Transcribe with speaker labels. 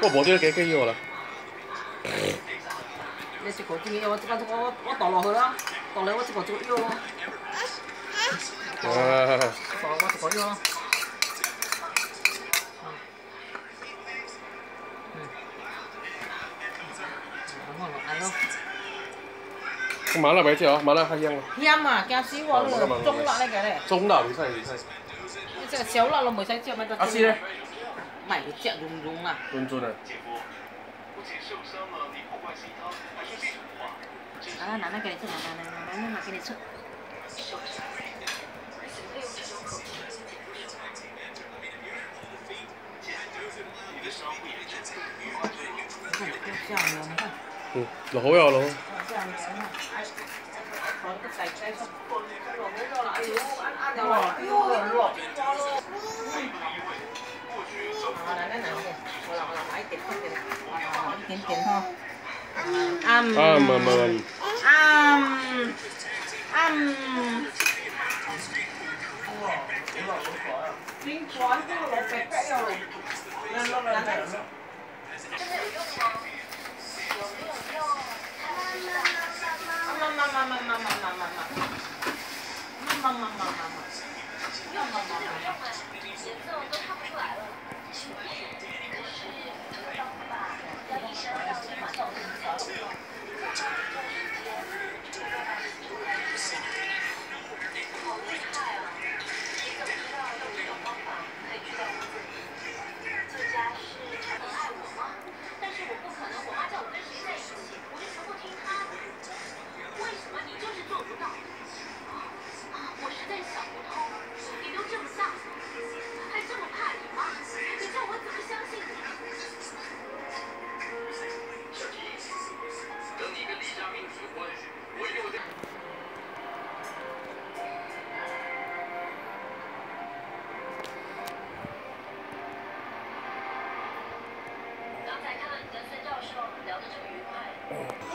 Speaker 1: 不過嗰啲都幾基要啦。
Speaker 2: 你食過見我即刻我我墮落去啦，墮落我食過做腰咯。墮
Speaker 1: 我
Speaker 2: 食過腰咯。
Speaker 1: 買啦，咪知啊，買啦，係香啊。
Speaker 3: 香
Speaker 2: 啊，
Speaker 3: 夾絲喎，
Speaker 1: 中辣
Speaker 3: 呢嘅咧。
Speaker 1: 中辣，唔使唔使。
Speaker 3: 即係小辣咯，唔使之後咪得。
Speaker 1: 阿師咧。
Speaker 2: 买个假中中啊！
Speaker 1: 中中的。
Speaker 4: 来来，拿来给你吃，拿拿拿拿拿拿给你吃。
Speaker 1: 嗯，落好又落。
Speaker 3: còn
Speaker 2: cái
Speaker 3: sạch đây không còn
Speaker 2: cái lỗ đấy rồi lại ăn ăn nhau lại
Speaker 5: tiếng
Speaker 2: thôi. Âm
Speaker 1: âm âm
Speaker 3: âm âm âm âm âm. Âm âm âm âm âm âm.
Speaker 6: Oh.